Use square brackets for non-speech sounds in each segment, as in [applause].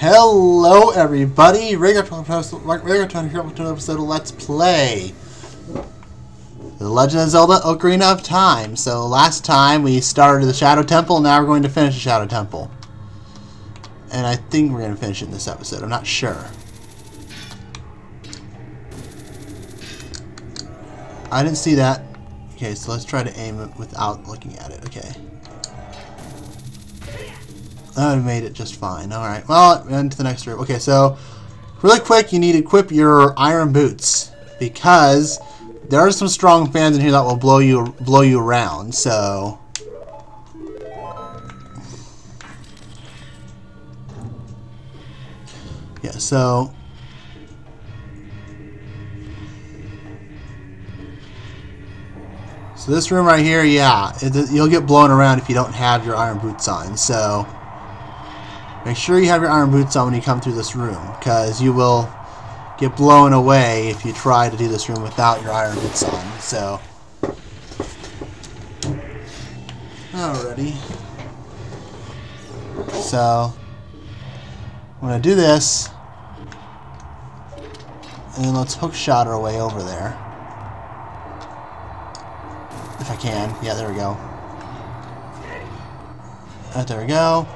Hello, everybody. Reggaeton here with another episode of Let's Play. The Legend of Zelda Ocarina of Time. So last time we started the Shadow Temple, now we're going to finish the Shadow Temple. And I think we're going to finish it in this episode. I'm not sure. I didn't see that. Okay, so let's try to aim it without looking at it. Okay. That would have made it just fine. Alright, well, on to the next room. Okay, so, really quick, you need to equip your iron boots. Because there are some strong fans in here that will blow you blow you around, so... Yeah, so... So this room right here, yeah, it, you'll get blown around if you don't have your iron boots on, so... Make sure you have your iron boots on when you come through this room, because you will get blown away if you try to do this room without your iron boots on. So, alrighty. So, I'm gonna do this, and then let's hook shot our way over there. If I can. Yeah, there we go. Right, there we go.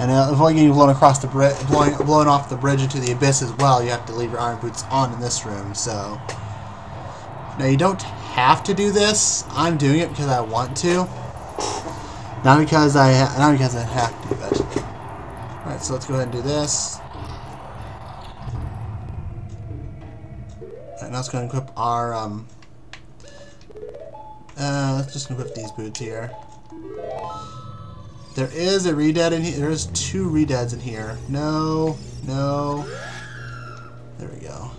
And uh, avoid getting blown across the blowing, blowing off the bridge into the abyss as well. You have to leave your iron boots on in this room. So now you don't have to do this. I'm doing it because I want to, not because I not because I have to. But all right, so let's go ahead and do this. All right, now let's go ahead and equip our um. Uh, let's just equip these boots here. There is a redead in here. There's two redeads in here. No, no. There we go.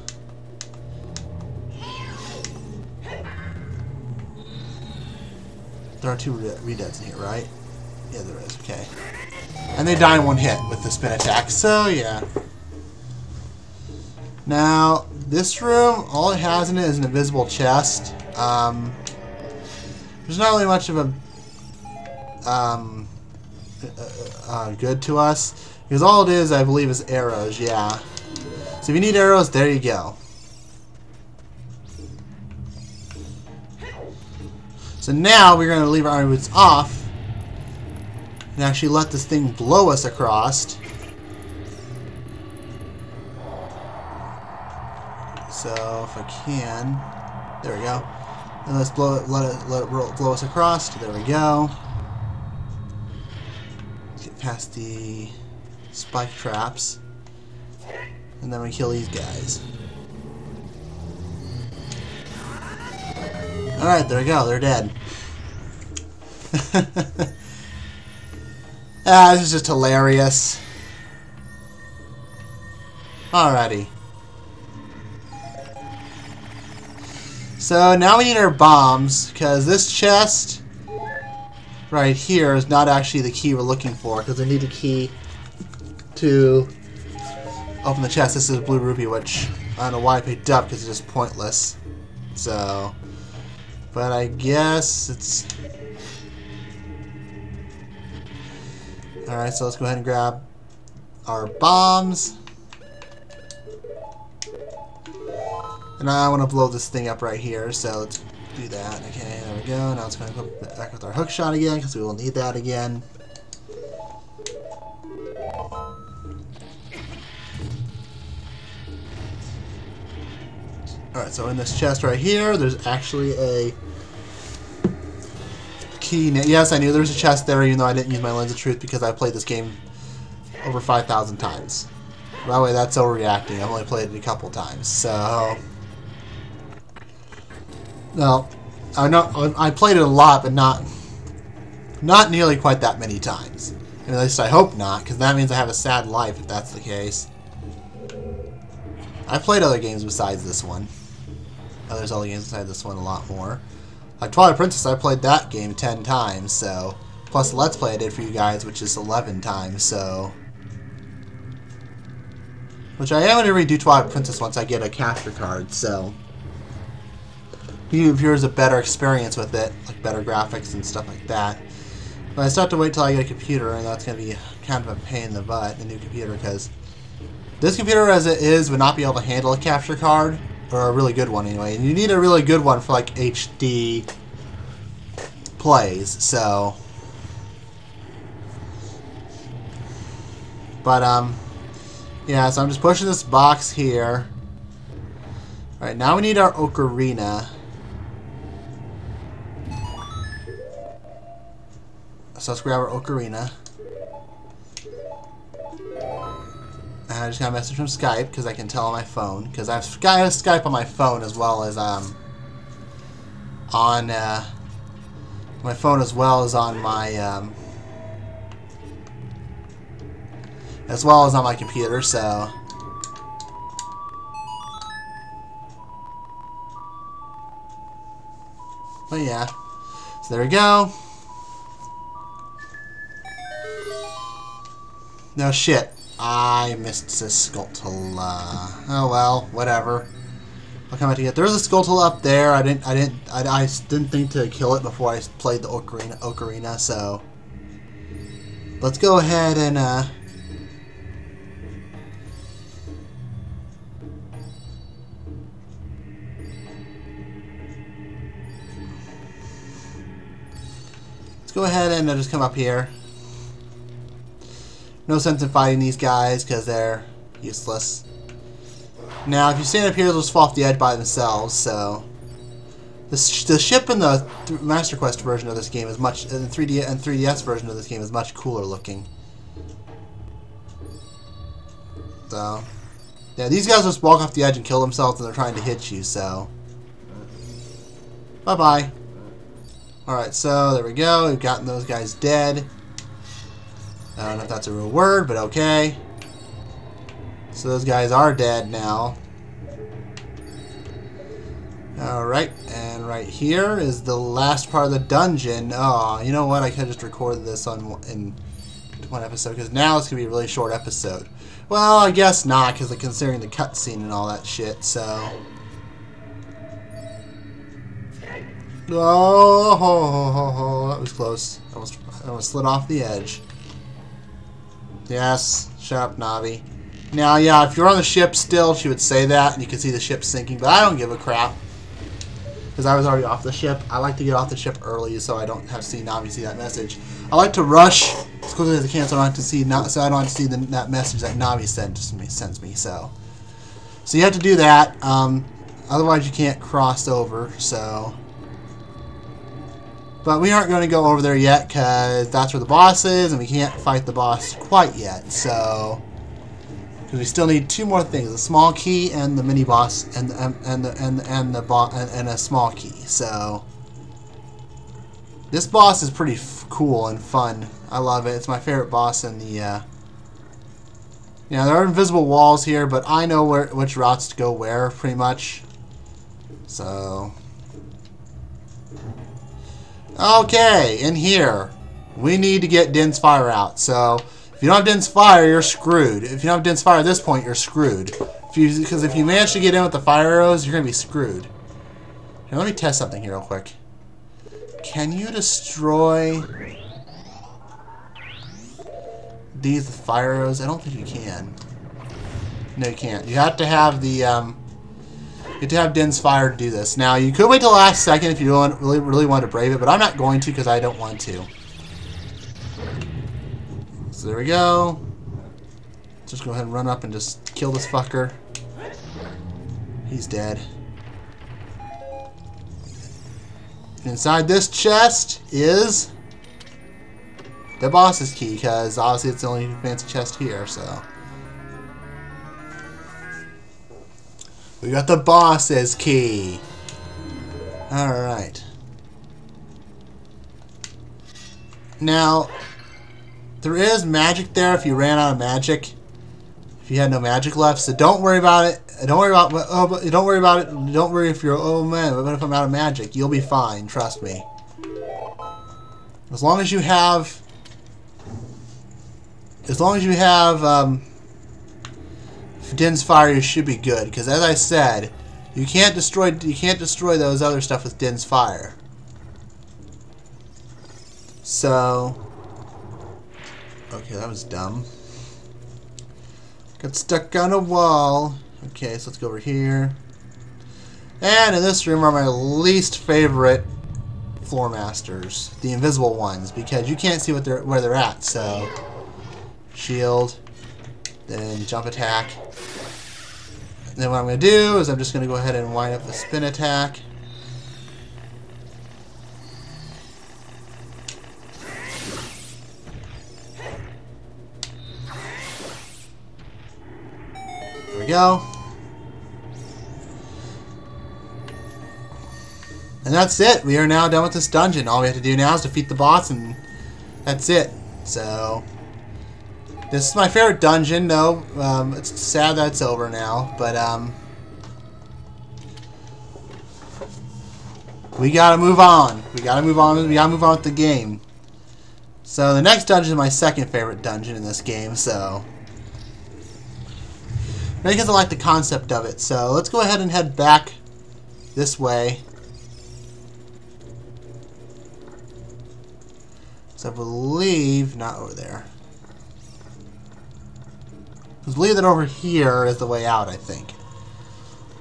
There are two redeads in here, right? Yeah, there is. Okay. And they die in one hit with the spin attack. So, yeah. Now, this room, all it has in it is an invisible chest. Um, there's not really much of a um, uh, uh, good to us. Because all it is, I believe, is arrows, yeah. So if you need arrows, there you go. So now we're going to leave our iron boots off and actually let this thing blow us across. So if I can, there we go. And let's blow it, let it, let it blow us across. There we go past the spike traps. And then we kill these guys. Alright, there we go. They're dead. [laughs] ah, this is just hilarious. Alrighty. So now we need our bombs, because this chest right here is not actually the key we're looking for because I need a key to open the chest. This is a blue ruby, which I don't know why I picked up because it's just pointless. So, but I guess it's... Alright, so let's go ahead and grab our bombs. And I want to blow this thing up right here, so let's do that. Okay, there we go. Now it's going to go back with our hook shot again because we will need that again. Alright, so in this chest right here, there's actually a key. Yes, I knew there was a chest there, even though I didn't use my Lens of Truth because I played this game over 5,000 times. By the way, that's overreacting. I've only played it a couple times, so... No, I know I played it a lot, but not not nearly quite that many times. At least I hope not, because that means I have a sad life if that's the case. I played other games besides this one. Oh, there's other games besides this one a lot more. Like Twilight Princess, I played that game 10 times, so... Plus Let's Play I did for you guys, which is 11 times, so... Which I am going to redo Twilight Princess once I get a capture card, so viewers a better experience with it, like better graphics and stuff like that. But I still have to wait till I get a computer, and that's going to be kind of a pain in the butt, the new computer, because This computer as it is would not be able to handle a capture card, or a really good one anyway. And you need a really good one for like HD plays, so... But, um, yeah, so I'm just pushing this box here. Alright, now we need our ocarina. So let's grab our ocarina. And I just got a message from Skype because I can tell on my phone because I have Skype on my phone as well as um on uh, my phone as well as on my um, as well as on my computer. So. But yeah, so there we go. No shit. I missed this Skulltula. Oh well, whatever. I'll come back to get. There's a Skulltula up there. I didn't. I didn't. I, I didn't think to kill it before I played the Ocarina. Ocarina. So let's go ahead and. Uh, let's go ahead and uh, just come up here. No sense in fighting these guys because they're useless. Now, if you stand up here, they'll just fall off the edge by themselves, so... The, sh the ship in the th Master Quest version of this game is much... The 3D and 3DS version of this game is much cooler looking. So... Yeah, these guys just walk off the edge and kill themselves and they're trying to hit you, so... Bye-bye. Alright, so there we go. We've gotten those guys dead. I don't know if that's a real word, but okay. So those guys are dead now. Alright, and right here is the last part of the dungeon. Oh, you know what? I could just record this on in one episode, because now it's going to be a really short episode. Well, I guess not, because considering the cutscene and all that shit, so... Oh, ho, ho, ho, that was close. I almost, I almost slid off the edge. Yes, shut up, Navi. Now, yeah, if you're on the ship still, she would say that, and you can see the ship sinking, but I don't give a crap. Because I was already off the ship. I like to get off the ship early so I don't have to see Navi see that message. I like to rush as quickly as I can so I don't have to see, so I don't have to see the, that message that Navi sends me, sends me, so. So you have to do that. Um, otherwise you can't cross over, so. But we aren't going to go over there yet because that's where the boss is and we can't fight the boss quite yet. So, because we still need two more things: a small key and the mini boss, and the, and the and and the boss and, and, a small key. So, this boss is pretty cool and fun. I love it. It's my favorite boss in the. Uh, yeah, there are invisible walls here, but I know where which routes to go where pretty much. So Okay, in here, we need to get Din's Fire out. So, if you don't have Din's Fire, you're screwed. If you don't have Din's Fire at this point, you're screwed. Because if, if, you manage to get in with the fire arrows, you're going to be screwed. Here, let me test something here real quick. Can you destroy these fire arrows? I don't think you can. No, you can't. You have to have the... Um, Get to have Din's Fire to do this. Now, you could wait till the last second if you really, really want to brave it, but I'm not going to because I don't want to. So there we go. Just go ahead and run up and just kill this fucker. He's dead. Inside this chest is the boss's key, because obviously it's the only fancy chest here, so... We got the boss's key. Alright. Now, there is magic there if you ran out of magic. If you had no magic left, so don't worry about it. Don't worry about oh, don't worry about it. Don't worry if you're oh man, what if I'm out of magic? You'll be fine. Trust me. As long as you have, as long as you have um, Din's fire should be good because, as I said, you can't destroy you can't destroy those other stuff with Din's fire. So, okay, that was dumb. Got stuck on a wall. Okay, so let's go over here. And in this room are my least favorite floor masters, the invisible ones, because you can't see what they're where they're at. So, shield, then jump attack. And then what I'm going to do is I'm just going to go ahead and wind up the spin attack. There we go. And that's it. We are now done with this dungeon. All we have to do now is defeat the boss, and that's it. So, this is my favorite dungeon. No, um, it's sad that it's over now, but um, we gotta move on. We gotta move on. We gotta move on with the game. So the next dungeon is my second favorite dungeon in this game. So. Because I like the concept of it. So let's go ahead and head back this way. So I believe, not over there. I believe that over here is the way out, I think.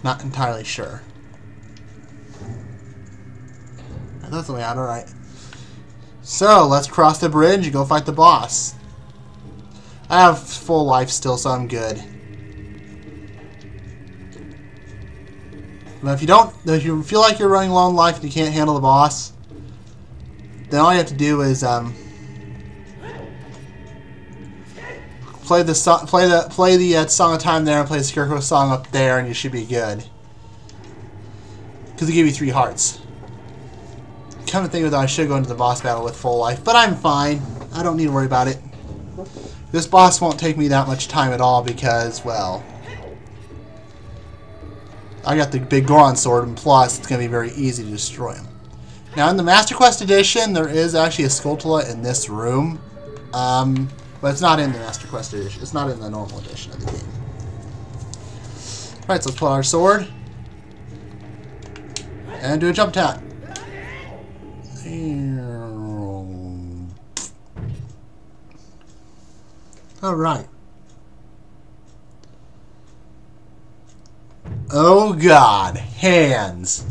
Not entirely sure. That's the way out, alright. So, let's cross the bridge and go fight the boss. I have full life still, so I'm good. But if you don't, if you feel like you're running low on life and you can't handle the boss, then all you have to do is um, play the song, play the play the uh, song of time there, and play the Scarecrow song up there, and you should be good. Because they give you three hearts. Come to think of I should go into the boss battle with full life, but I'm fine. I don't need to worry about it. This boss won't take me that much time at all because, well, I got the big Goron sword, and plus it's going to be very easy to destroy him. Now, in the Master Quest edition, there is actually a Skulltula in this room. Um, but it's not in the Master Quest edition. It's not in the normal edition of the game. Alright, so let's pull our sword. And do a jump attack. Alright. Oh god, hands.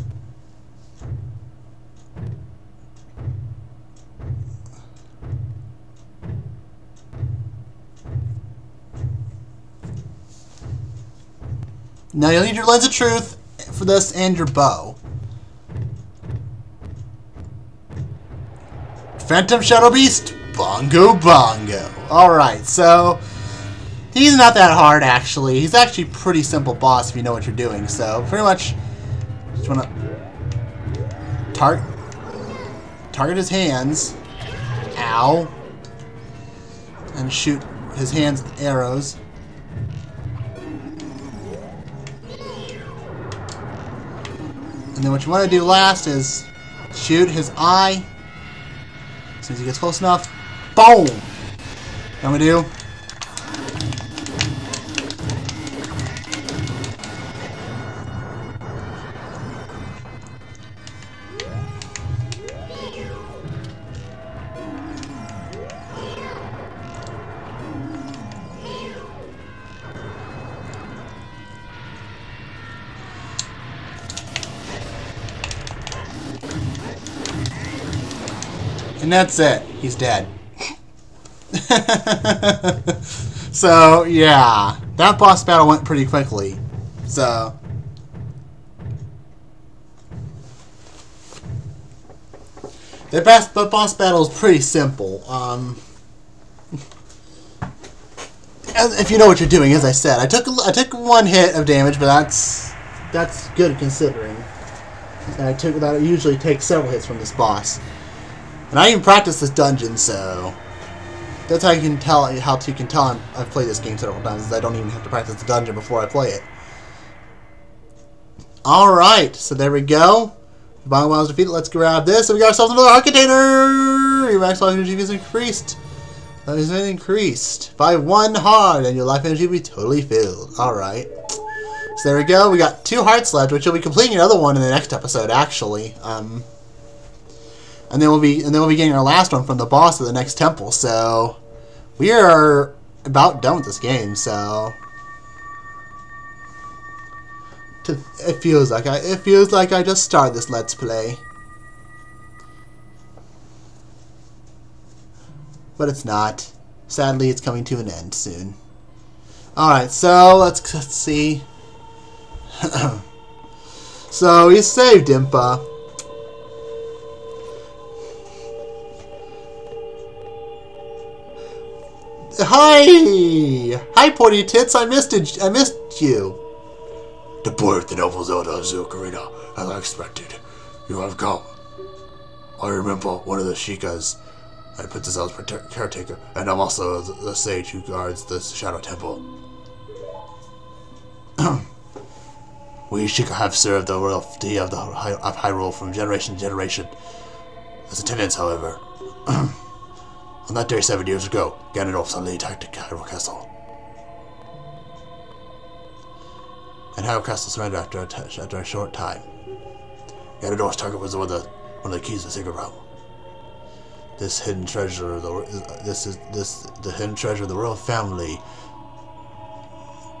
Now you'll need your lens of truth for this and your bow. Phantom Shadow Beast, Bongo Bongo. Alright, so he's not that hard actually. He's actually pretty simple boss if you know what you're doing. So pretty much just wanna target target his hands. Ow. And shoot his hands with arrows. And then what you want to do last is shoot his eye. As soon as he gets close enough, boom! Then we do And that's it. He's dead. [laughs] so, yeah. That boss battle went pretty quickly. So... The best, the boss battle is pretty simple. Um, if you know what you're doing, as I said, I took I took one hit of damage, but that's that's good considering. And I took that. I usually takes several hits from this boss. And I even practiced this dungeon, so that's how you can tell how you can tell i have played this game several times. Is I don't even have to practice the dungeon before I play it. All right, so there we go. The Bongo Bongo is defeated. Let's grab this, and we got ourselves another heart container. Your max life energy is increased. That is increased by one heart, and your life energy will be totally filled. All right. So there we go. We got two hearts left, which will be completing another one in the next episode, actually. Um, and then we'll be and then we'll be getting our last one from the boss of the next temple. So we are about done with this game. So it feels like I it feels like I just started this let's play. But it's not. Sadly, it's coming to an end soon. Alright, so let's, let's see. [coughs] so he saved Impa. Hi! Hi, Pointy Tits. I missed it. I missed you. The birth the noble Zelda of Ocarina, as I expected. You have come. I remember one of the Sheikas and Princess Zelda's caretaker, and I'm also the sage who guards the Shadow Temple. [clears throat] we Sheikah have served the royalty of the of Hyrule from generation to generation. As attendants, however, [clears throat] on that day seven years ago, Ganondorf suddenly attacked Hyrule Castle. And Hyrule Castle surrendered after a, after a short time. Ganondorf's target was one of the, one of the keys to the Sacred Realm. This hidden treasure, the, this is this the hidden treasure of the royal family,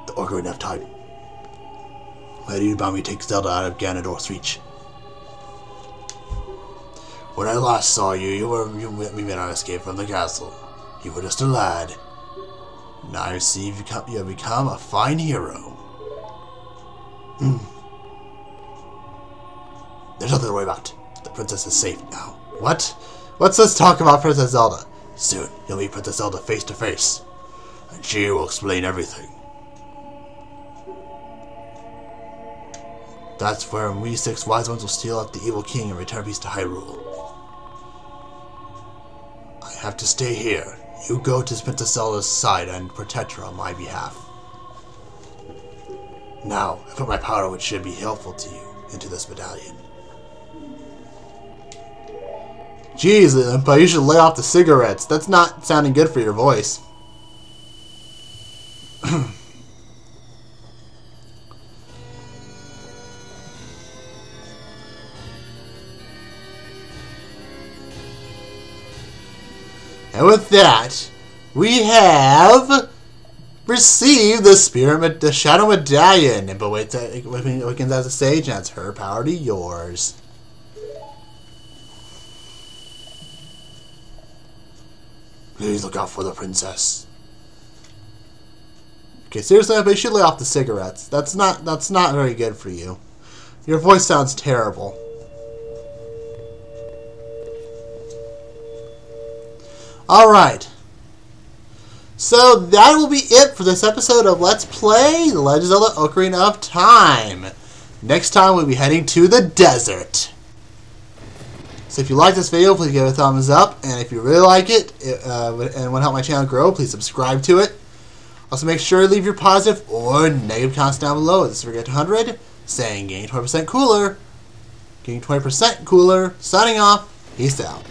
the Ocarina of Time. Why do you me take Zelda out of Ganondorf's reach? When I last saw you, you were you we made our escape from the castle. You were just a lad. Now I see you've become, you have become a fine hero. Mm. There's nothing to worry about. The princess is safe now. What? What's this talk about Princess Zelda? Soon, you'll meet Princess Zelda face to face, and she will explain everything. That's where we six wise ones will steal out the evil king and return peace to Hyrule. Have to stay here. You go to Princess Zelda's side and protect her on my behalf. Now, I put my power, which should be helpful to you, into this medallion. Jeez, but you should lay off the cigarettes. That's not sounding good for your voice. [clears throat] And with that, we have received the spirit, the shadow medallion. But wait, awakens as a sage, and it's her power to yours. Please look out for the princess. Okay, seriously, you should lay off the cigarettes. That's not that's not very good for you. Your voice sounds terrible. Alright. So that will be it for this episode of Let's Play The Legend of Zelda Ocarina of Time. Next time we'll be heading to the desert. So if you like this video, please give it a thumbs up. And if you really like it uh, and want to help my channel grow, please subscribe to it. Also make sure to leave your positive or negative comments down below. This is Forget 100 saying getting 20% cooler. Getting 20% cooler. Signing off. Peace out.